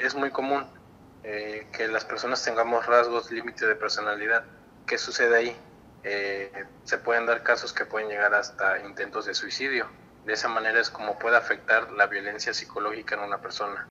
es muy común eh, que las personas tengamos rasgos límite de personalidad. ¿Qué sucede ahí? Eh, se pueden dar casos que pueden llegar hasta intentos de suicidio. De esa manera es como puede afectar la violencia psicológica en una persona.